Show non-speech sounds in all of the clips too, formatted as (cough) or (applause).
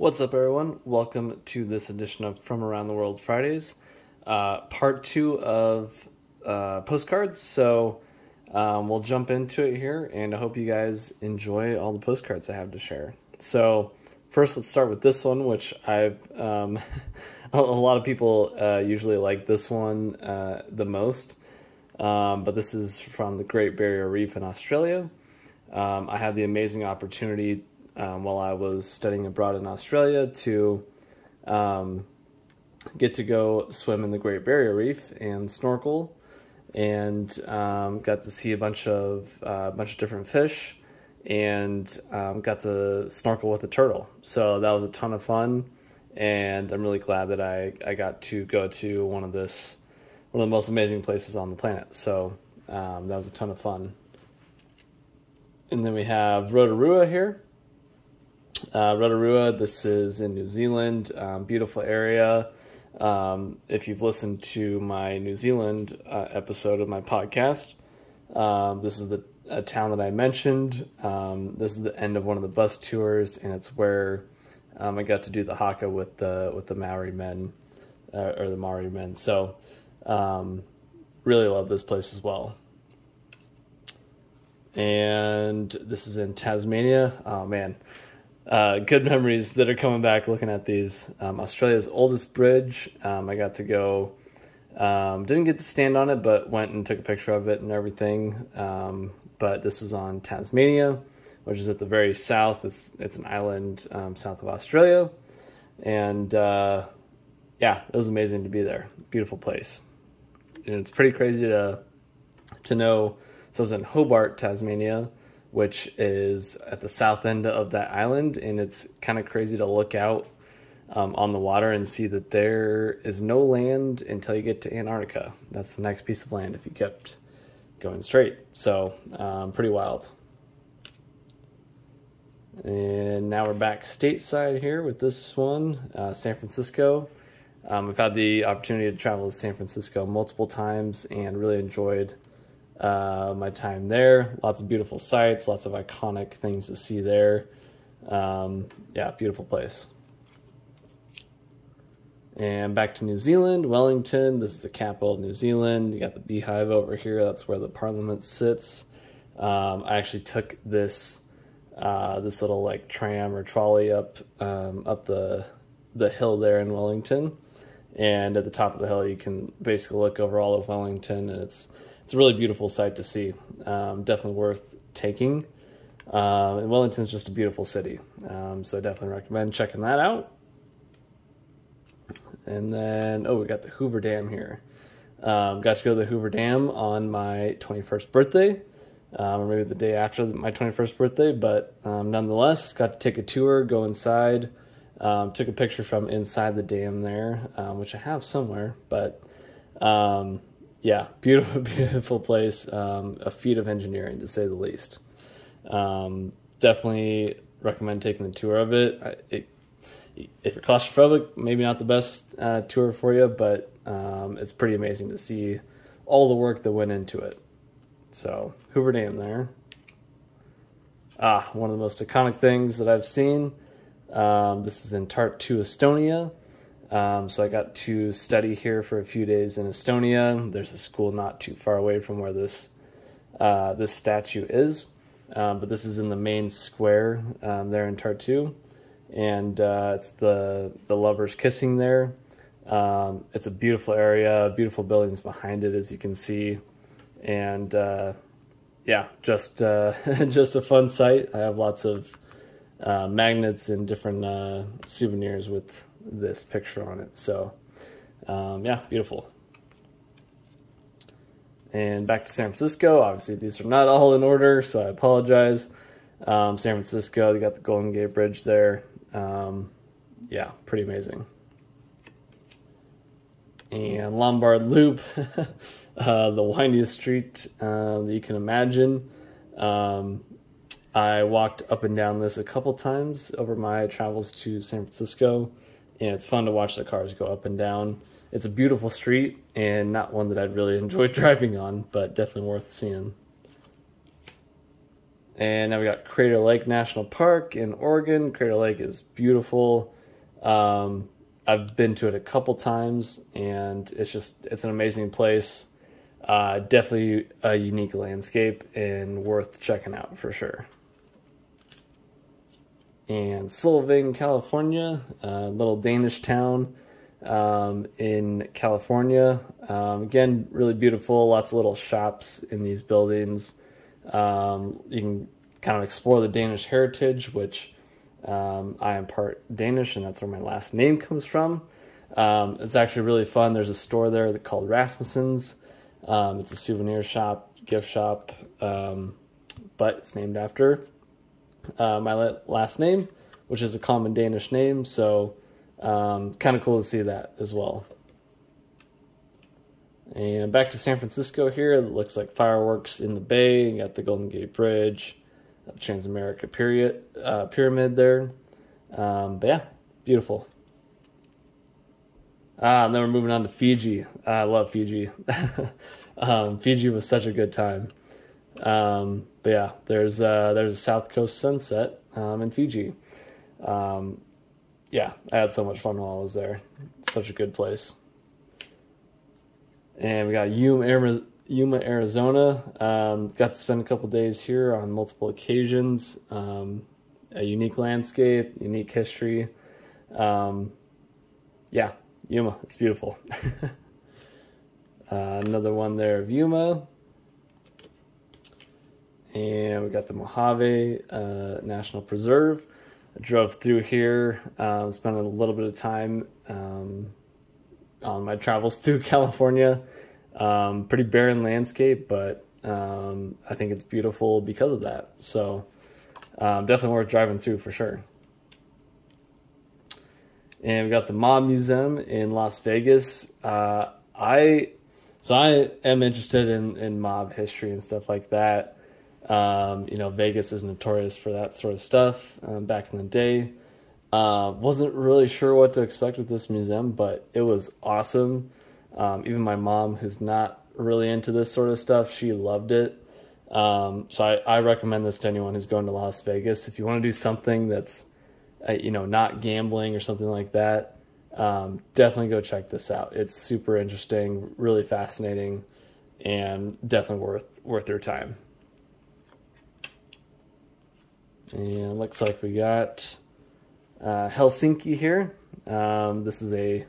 What's up, everyone? Welcome to this edition of From Around the World Fridays, uh, part two of uh, postcards. So um, we'll jump into it here, and I hope you guys enjoy all the postcards I have to share. So first, let's start with this one, which I've um, (laughs) a lot of people uh, usually like this one uh, the most, um, but this is from the Great Barrier Reef in Australia. Um, I had the amazing opportunity um, while I was studying abroad in Australia to um, get to go swim in the Great Barrier Reef and snorkel, and um, got to see a bunch of uh, a bunch of different fish, and um, got to snorkel with a turtle. So that was a ton of fun, and I'm really glad that I I got to go to one of this one of the most amazing places on the planet. So um, that was a ton of fun. And then we have Rotorua here. Uh, Rotorua, this is in New Zealand, um, beautiful area. Um, if you've listened to my New Zealand uh, episode of my podcast, um, this is the a town that I mentioned. Um, this is the end of one of the bus tours, and it's where um, I got to do the haka with the with the Maori men uh, or the Maori men. So, um, really love this place as well. And this is in Tasmania. Oh man, uh, good memories that are coming back looking at these. Um, Australia's oldest bridge. Um, I got to go. Um, didn't get to stand on it, but went and took a picture of it and everything. Um, but this was on Tasmania, which is at the very south. It's it's an island um, south of Australia, and uh, yeah, it was amazing to be there. Beautiful place, and it's pretty crazy to to know. So I was in Hobart, Tasmania which is at the south end of that island, and it's kind of crazy to look out um, on the water and see that there is no land until you get to Antarctica. That's the next piece of land if you kept going straight. So, um, pretty wild. And now we're back stateside here with this one, uh, San Francisco. Um, I've had the opportunity to travel to San Francisco multiple times and really enjoyed uh, my time there. Lots of beautiful sights, lots of iconic things to see there. Um, yeah, beautiful place. And back to New Zealand, Wellington. This is the capital of New Zealand. You got the beehive over here. That's where the parliament sits. Um, I actually took this uh, this little like tram or trolley up um, up the the hill there in Wellington. And at the top of the hill, you can basically look over all of Wellington, and it's it's a really beautiful sight to see. Um, definitely worth taking. Um, and Wellington's just a beautiful city, um, so I definitely recommend checking that out. And then, oh, we got the Hoover Dam here. Um, got to go to the Hoover Dam on my 21st birthday, um, or maybe the day after my 21st birthday, but um, nonetheless, got to take a tour, go inside, um, took a picture from inside the dam there, um, which I have somewhere, but yeah, beautiful, (laughs) beautiful place. Um, a feat of engineering, to say the least. Um, definitely recommend taking the tour of it. it. If you're claustrophobic, maybe not the best uh, tour for you, but um, it's pretty amazing to see all the work that went into it. So, Hoover Dam there. Ah, one of the most iconic things that I've seen. Um, this is in Tartu, Estonia. Um, so I got to study here for a few days in Estonia. There's a school not too far away from where this uh, this statue is, um, but this is in the main square um, there in Tartu, and uh, it's the the lovers kissing there. Um, it's a beautiful area, beautiful buildings behind it, as you can see, and uh, yeah, just uh, (laughs) just a fun site. I have lots of uh, magnets and different uh, souvenirs with this picture on it. So um, yeah, beautiful. And back to San Francisco. Obviously, these are not all in order, so I apologize. Um, San Francisco, they got the Golden Gate Bridge there. Um, yeah, pretty amazing. And Lombard Loop, (laughs) uh, the windiest street uh, that you can imagine. Um, I walked up and down this a couple times over my travels to San Francisco and it's fun to watch the cars go up and down. It's a beautiful street and not one that I'd really (laughs) enjoy driving on, but definitely worth seeing. And now we got Crater Lake National Park in Oregon. Crater Lake is beautiful. Um, I've been to it a couple times, and it's just it's an amazing place. Uh, definitely a unique landscape and worth checking out for sure. And Solvang, California, a little Danish town um, in California. Um, again, really beautiful. Lots of little shops in these buildings. Um, you can kind of explore the Danish heritage, which um, I am part Danish, and that's where my last name comes from. Um, it's actually really fun. There's a store there called Rasmussen's. Um, it's a souvenir shop, gift shop, but it's named after uh, my last name, which is a common Danish name. So um, kind of cool to see that as well. And back to San Francisco here. It looks like fireworks in the bay. You got the Golden Gate Bridge, the Transamerica period, uh, Pyramid there. Um, but yeah, beautiful. Ah, and then we're moving on to Fiji. I love Fiji. (laughs) um, Fiji was such a good time. Um, but yeah, there's uh, there's a South Coast sunset um, in Fiji. Um, yeah, I had so much fun while I was there. It's such a good place. And we got Yuma, Yuma Arizona. Um, got to spend a couple days here on multiple occasions. Um, a unique landscape, unique history. Um, yeah, Yuma, it's beautiful. (laughs) uh, another one there of Yuma. And we got the Mojave uh, National Preserve. I drove through here, uh, spent a little bit of time um, on my travels through (laughs) California. Um, pretty barren landscape, but um, I think it's beautiful because of that. So um, definitely worth driving through for sure. And we got the Mob Museum in Las Vegas. Uh, I so I am interested in, in mob history and stuff like that. Um, you know, Vegas is notorious for that sort of stuff um, back in the day. Uh, wasn't really sure what to expect with this museum, but it was awesome. Um, even my mom, who's not really into this sort of stuff, she loved it. Um, so I, I, recommend this to anyone who's going to Las Vegas. If you want to do something that's, uh, you know, not gambling or something like that, um, definitely go check this out. It's super interesting, really fascinating, and definitely worth worth your time. And looks like we got uh, Helsinki here. Um, this is a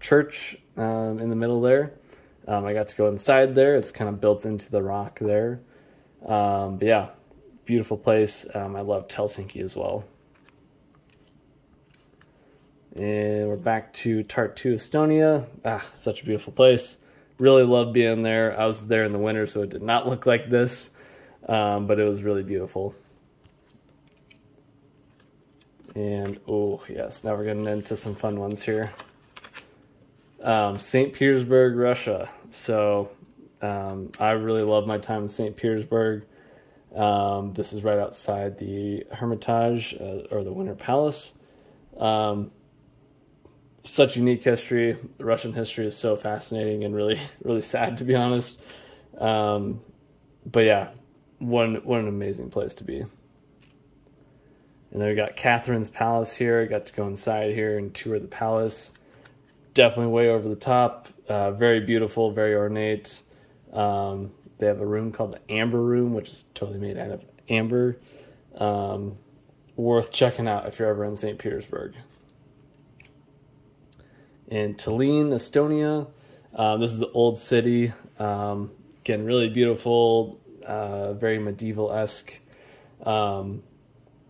church um, in the middle there. Um, I got to go inside there. It's kind of built into the rock there. Um, but yeah, beautiful place. Um, I loved Helsinki as well. And we're back to Tartu, Estonia. Ah, such a beautiful place. Really loved being there. I was there in the winter, so it did not (laughs) look like this, um, but it was really beautiful. And, oh, yes, now we're getting into some fun ones here. Um, St. Petersburg, Russia. So, um, I really love my time in St. Petersburg. Um, this is right outside the Hermitage uh, or the Winter Palace. Um, such unique history. Russian history is so fascinating and really, (laughs) really sad to be honest. Um, but yeah, what what an amazing place to be. And then we got Catherine's Palace here. I Got to go inside here and tour the palace. Definitely way over the top. Uh, very beautiful, very ornate. Um, they have a room called the Amber Room, which is totally made out of amber. Um, worth checking out if you're ever in St. Petersburg. In Tallinn, Estonia, um, this is the old city. Um, again, really beautiful, uh, very medieval-esque. Um,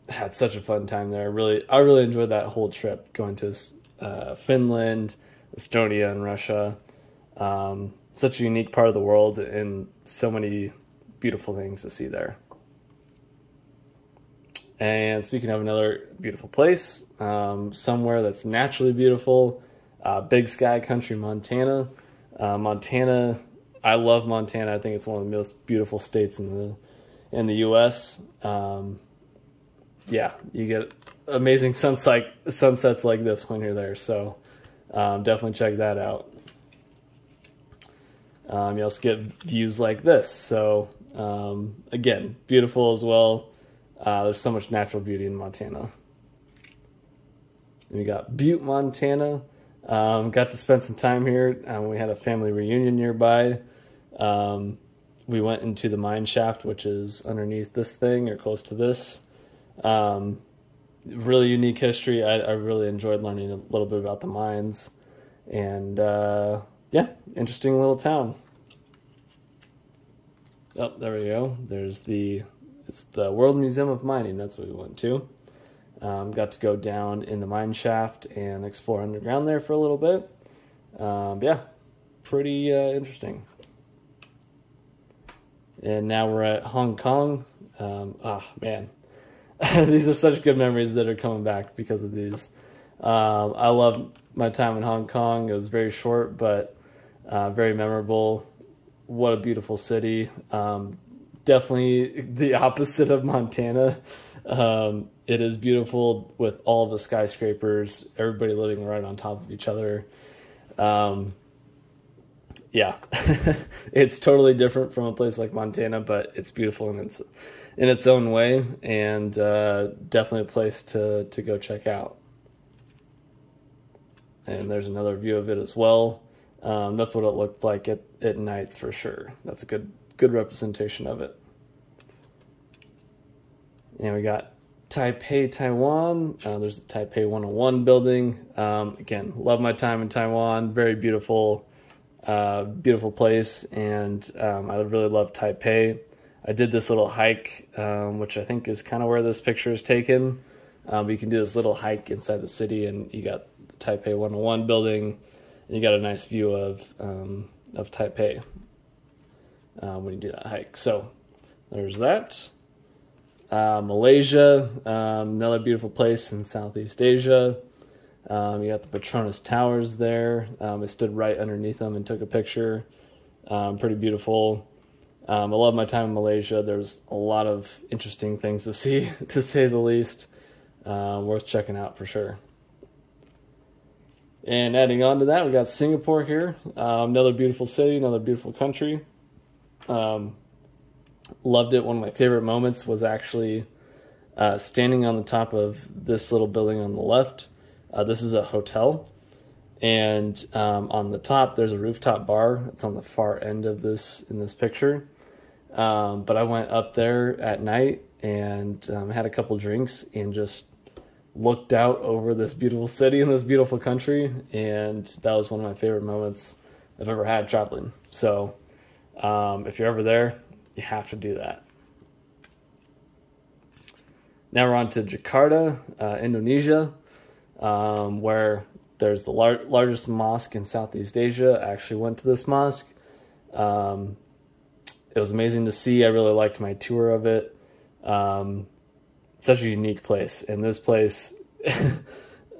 had such a fun time there. Really, I really enjoyed that whole trip going to uh, Finland, Estonia, and Russia. Um, such a unique part of the world and so many beautiful things to see there. And speaking of another beautiful place, um, somewhere that's naturally beautiful, uh, Big Sky Country, Montana. Uh, Montana, I love Montana. I think it's one of the most beautiful states in the in the U.S. Um, yeah, you get amazing sunset sunsets like this when you're there. So um, definitely check that out. Um, you also get views like this. So um, again, beautiful as well. Uh, there's so much natural beauty in Montana. And we got Butte, Montana. Um, got to spend some time here. Um, we had a family reunion nearby. Um, we went into the mine shaft, which is underneath this thing or close to this. Um, really unique history. I, I, really enjoyed learning a little bit about the mines. And uh, yeah, interesting little town. Oh, there we go. There's the it's the World Museum of Mining. That's what we went to. Um, got to go down in the mine shaft and explore underground there for a little bit. Um, yeah, pretty uh, interesting. And now we're at Hong Kong. Um, oh man, (laughs) these are such good memories that are coming back because of these. Um, I love my time in Hong Kong. It was very short, but uh, very memorable. What a beautiful city. Um, definitely (laughs) the opposite of Montana. Um, it is beautiful with all the skyscrapers, everybody living right on top of each other. Um, yeah, (laughs) it's totally different from a place like Montana, but it's beautiful in its in its own way, and uh, definitely a place to to go check out. And there's another view of it as well. Um, that's what it looked like at, at nights for sure. That's a good good representation of it. And we got Taipei, Taiwan. Uh, there's the Taipei 101 building. Um, again, love my time in Taiwan. Very beautiful, uh, beautiful place, and um, I really love Taipei. I did this little hike, um, which I think is kind of where this picture is taken. Um, you can do this little hike inside the city, and you got the Taipei 101 building, and you got a nice view of um, of Taipei uh, when you do that hike. So there's that. Uh, Malaysia, um, another beautiful place in Southeast Asia. Um, you got the Petronas Towers there. Um, I stood right underneath them and took a picture. Pretty beautiful. Um, I love my time in Malaysia. There's a lot of interesting things to see, (laughs) to say the least. Uh, worth checking out for sure. And adding on to that, we got Singapore here. Um, another beautiful city, another beautiful country. Um, loved it. One of my favorite moments was actually uh, standing on the top of this little building on the left. Uh, this is a hotel, and um, on the top there's a rooftop bar. It's on the far end of this in this picture. Um, but I went up there at night and um, had a couple drinks and just looked out over this beautiful city and this beautiful country, and that was one of my favorite moments I've ever had traveling. So, um, if you're ever there, you have to do that. Now we're on to Jakarta, uh, Indonesia, um, where there's the lar- largest mosque in Southeast Asia. I actually went to this mosque. Um, it was amazing to see. I really liked my tour of it. Um, such a unique place. And this place, (laughs) this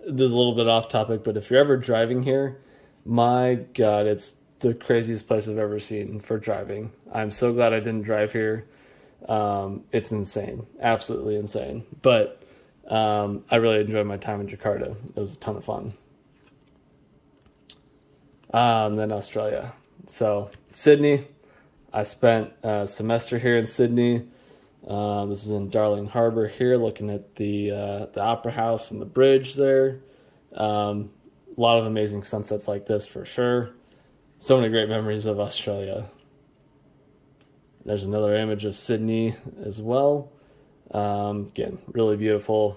is a little bit off topic, but if you're ever driving here, my God, it's the craziest place I've ever seen for driving. I'm so glad I didn't drive here. Um, it's insane, absolutely insane. But um, I really enjoyed my time in Jakarta. It was a ton of fun. Um, then Australia. So Sydney, I spent a semester here in Sydney. Uh, this is in Darling Harbour here, looking at the uh, the Opera House and the bridge there. Um, a lot of amazing sunsets like this for sure so many great memories of Australia. There's another image of Sydney as well. Um, again, really beautiful.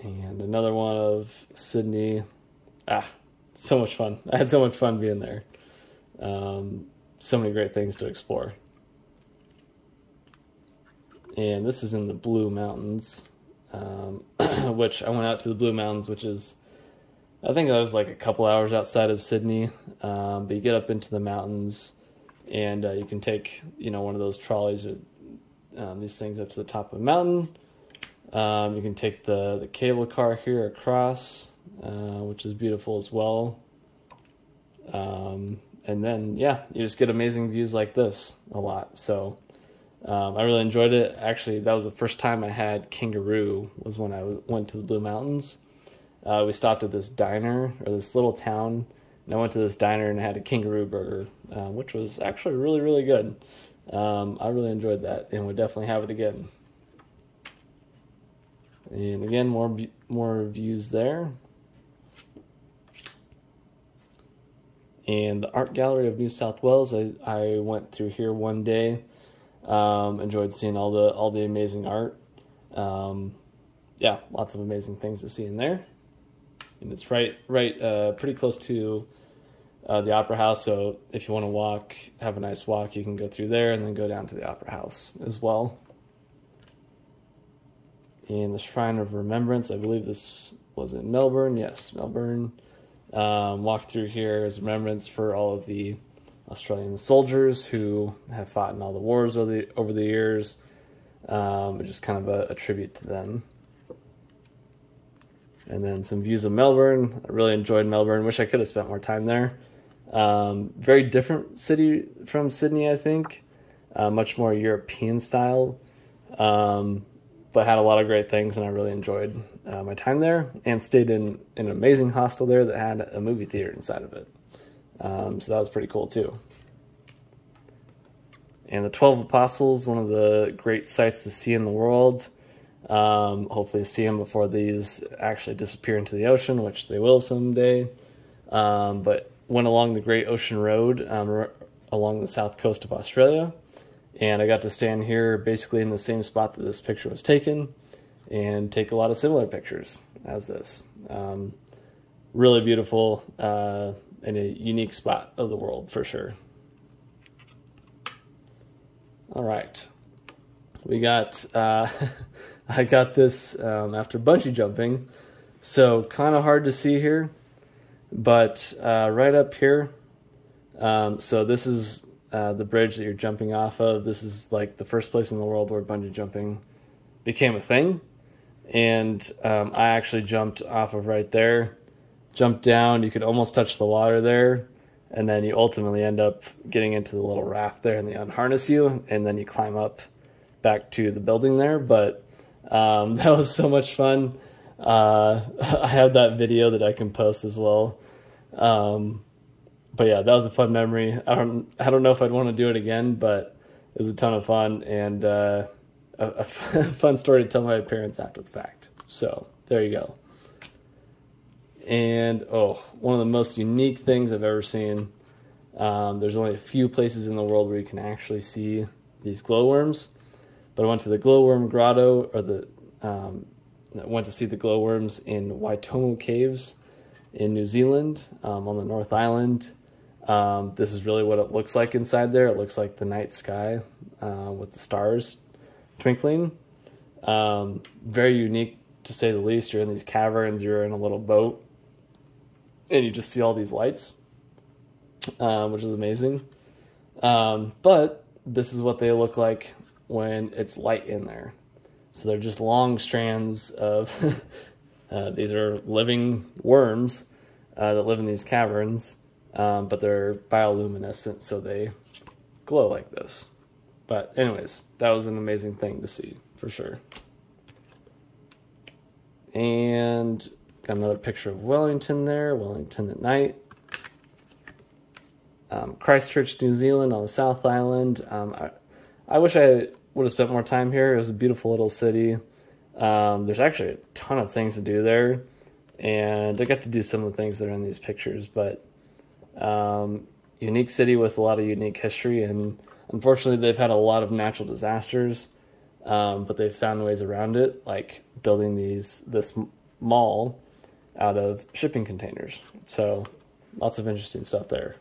And another one of Sydney. Ah, so much fun. (laughs) I had so much fun being there. Um, so many great things to explore. And this is in the Blue Mountains, um, (clears throat) which I went out to the Blue Mountains, which is I think that was like a couple hours outside of Sydney. Um, but you get up into the mountains, and uh, you can take you know one of those trolleys or um, these things up to the top of a mountain. Um, you can take the the cable car here across, uh, which is beautiful as well. Um, and then yeah, you just get amazing views like this a lot. So. Um, I really enjoyed it. Actually, that was the first time I had kangaroo. Was when I went to the Blue Mountains uh, we stopped at this diner or this little town, and I went to this diner and had a kangaroo burger, uh, which was actually really really good. Um, I really enjoyed that and would definitely have it again. And again, more more views there. And the Art Gallery of New South Wales, I, I went through here one day. Um, enjoyed seeing all the all the amazing art. Um, yeah, lots of amazing things to see in there. And it's right right uh, pretty close to uh, the Opera House. So if you want to walk, have a nice walk, you can go through there and then go down to the Opera House as well. And the Shrine of Remembrance, I believe this was in Melbourne. Yes, Melbourne. Um, walk through here as remembrance for all of the Australian soldiers who have fought in all the wars over the over the years. Um, just kind of a, a tribute to them. And then some views of Melbourne. I really enjoyed Melbourne. Wish I could have spent more time there. Um, very different city from Sydney, I think. Uh, much more European style, um, but had a lot of great things, and I really enjoyed uh, my time there. And stayed in, in, an amazing hostel there that had a movie theater inside of it. Um, so that was pretty cool too. And the Twelve Apostles, one of the great sights to see in the world. Um, hopefully, see them before these actually disappear into the ocean, which they will someday. Um, but went along the Great Ocean Road um, along the south coast of Australia. And I got to stand here basically in the same spot that this picture was taken and take a lot of similar pictures as this. Um, really beautiful uh, and a unique spot of the world for sure. All right. We got, uh, (laughs) I got this um, after bungee jumping. So kind of hard to see here. But uh, right up here, um, so this is uh, the bridge that you're jumping off of. This is like the first place in the world where bungee jumping became a thing. And um, I actually jumped off of right there, jumped down. You could almost touch the water there. And then you ultimately end up getting into the little raft there and they unharness you. And then you climb up back to the building there. But um, (laughs) that was so much fun. Uh, (laughs) I have that video that I can post as well. Um, but yeah, that was a fun memory. I don't I don't know if I'd want to do it again, but it was a ton of fun and uh, a, a (laughs) fun story to tell my parents after the fact. So there you go. And oh, one of the most unique things I've ever seen. Um, there's only a few places in the world where you can actually see these glowworms, but I went to the glowworm grotto or the um, went to see the glowworms in Waitomo Caves in New Zealand um, on the North Island. Um, this is really what it looks like inside there. It looks like the night sky uh, with the stars twinkling. Um, very unique to say the least. You're in these caverns, you're in a little boat, and you just see all these lights, uh, which is amazing. Um, but this is what they look like when it's light in there. So they're just long strands of, (laughs) uh, these are living worms uh, that live in these caverns, um, but they're bioluminescent, so they glow like this. But anyways, that was an amazing thing to see, for sure. And got another picture of Wellington there, Wellington at night. Um, Christchurch, New Zealand on the South Island. Um, I, I wish I would have spent more time here. It was a beautiful little city. Um, there's actually a ton of things to do there, and I got to do some of the things that are in these pictures. But um, unique city with a lot of unique history, and unfortunately, they've had a lot of natural disasters, um, but they've found ways around it, like building these this mall out of shipping containers. So, lots of interesting stuff there.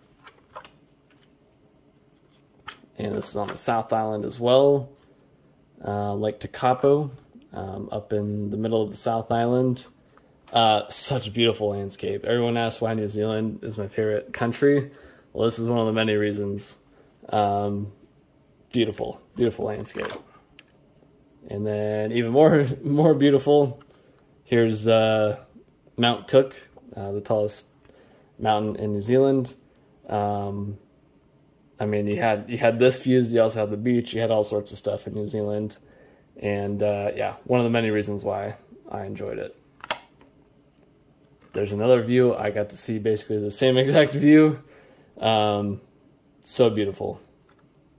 And this is on the South Island as well uh, Lake Tekapo, um, up in the middle of the South Island. Uh, such a beautiful landscape. Everyone asks why New Zealand is my favorite country. Well, this is one of the many reasons. Um, beautiful, beautiful landscape. And then even more, (laughs) more beautiful. Here's uh, Mount Cook, uh, the tallest mountain in New Zealand. Um, I mean, you had you had this views, you also had the beach, you had all sorts of stuff in New Zealand, and uh, yeah, one of the many reasons why I enjoyed it. There's another view. I got to see basically the same (laughs) exact view. Um, so beautiful.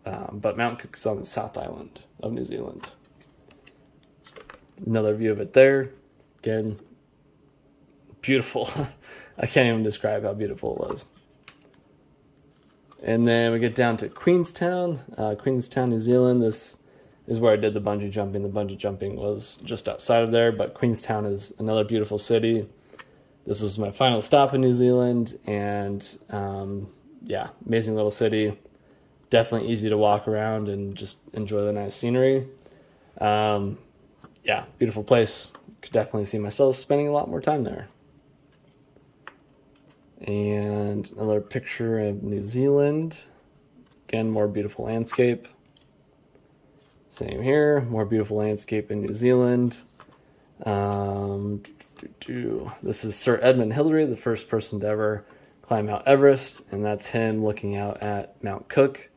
Um, but Mount Cook is on the South Island of New Zealand. another view of it there. Again, beautiful. (laughs) I can't even describe how beautiful it was. And then we get down to Queenstown, uh, Queenstown, New Zealand. This is where I did the bungee jumping. The bungee jumping was just outside of there, but Queenstown is another beautiful city. This was my final stop in New Zealand, and um, yeah, amazing little city. Definitely easy to walk around and just enjoy the nice scenery. Um, yeah, beautiful place. Could definitely see myself spending a lot more time there. And another picture of New Zealand. Again, more beautiful landscape. Same here, more beautiful landscape in New Zealand. Um, this is Sir Edmund Hillary, the first person to ever climb Mount Everest, and that's him looking out at Mount Cook.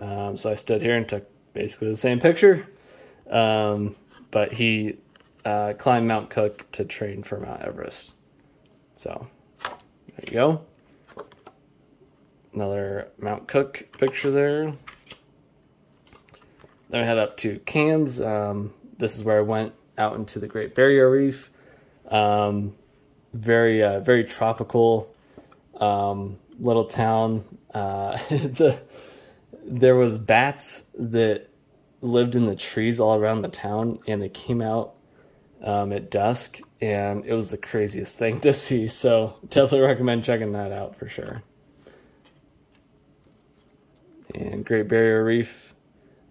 Um, so I stood here and took basically the same picture, um, but he uh, climbed Mount Cook to train for Mount Everest. So there you go. Another Mount Cook picture there. Then we head up to Cairns. Um, this is where I went out into the Great Barrier Reef. Um, very, uh, very tropical um, little town. Uh, (laughs) the there was bats that lived in the trees all around the town, and they came out um, at dusk, and it was the craziest thing (laughs) to see. So definitely recommend checking that out for sure. And Great Barrier Reef,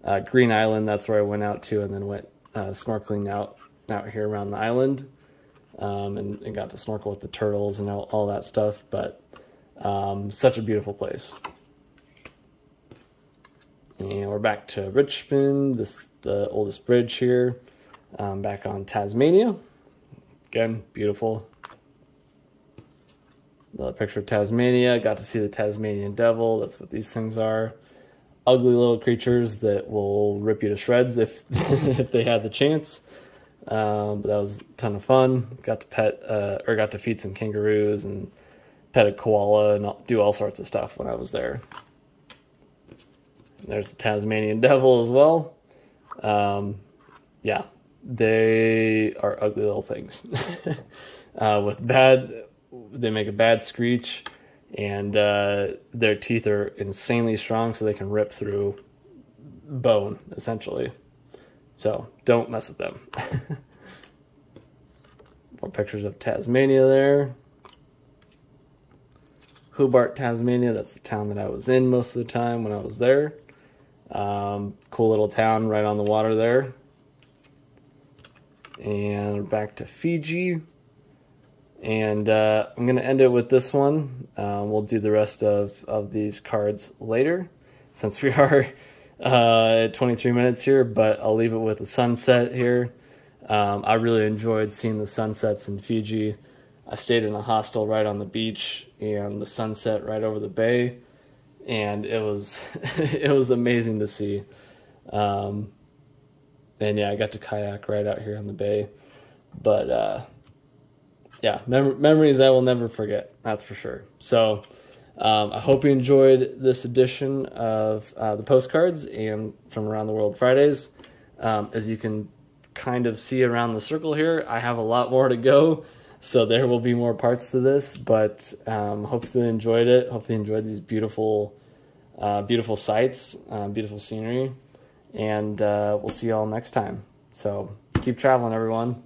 uh, Green Island. That's where I went out to, and then went uh, snorkeling out out here around the island, um, and, and, got to snorkel with the turtles and all, all that stuff. But um, such a beautiful place. And we're back to Richmond. This the oldest bridge here um, back on Tasmania. Again, beautiful. Another picture of Tasmania. Got to see the Tasmanian devil. That's what these things are. Ugly little creatures that will rip you to shreds if (laughs) if they had the chance. Um, but that was a ton of fun. Got to pet uh, or got to feed some kangaroos and pet a koala and do all sorts of stuff when I was there. And there's the Tasmanian (laughs) devil as well. Um, yeah, they are ugly little things. (laughs) uh, with bad, they make a bad screech, and uh, their teeth are insanely strong, so they can rip through bone essentially. So don't mess with them. (laughs) More pictures of Tasmania there. Hobart, Tasmania. That's the town that I was in most of the time when I was there. Um, cool little town right on the water there. And back to Fiji. And uh, I'm going to end it with this one. Uh, we'll do the rest of, of these cards later since we (laughs) are uh, at 23 minutes here, but I'll leave it with the sunset here. Um, I really enjoyed seeing the sunsets in Fiji. I stayed in a hostel right on the beach and the sunset right over the bay, and it was (laughs) it was amazing to see. Um, and yeah, I got to kayak right out here on the bay. But uh, yeah, mem- memories I will never forget. That's for sure. So um, I hope you enjoyed this edition of uh, the postcards and from around the world Fridays. Um, as you can kind of see around the circle here, I have a lot more to go. So there will be more parts to this, but um, hopefully you enjoyed it. Hopefully you enjoyed these beautiful, uh, beautiful sights, uh, beautiful scenery and uh, we'll see you all next time. So keep traveling, everyone.